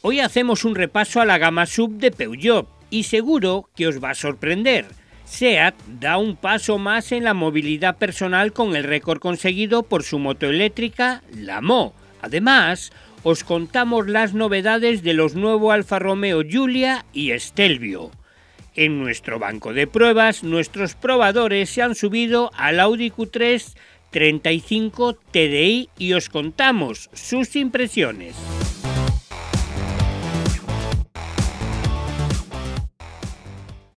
Hoy hacemos un repaso a la gama sub de Peugeot y seguro que os va a sorprender. SEAT da un paso más en la movilidad personal con el récord conseguido por su moto eléctrica, la Mo. Además, os contamos las novedades de los nuevos Alfa Romeo Giulia y Stelvio. En nuestro banco de pruebas, nuestros probadores se han subido al Audi Q3 35 TDI y os contamos sus impresiones.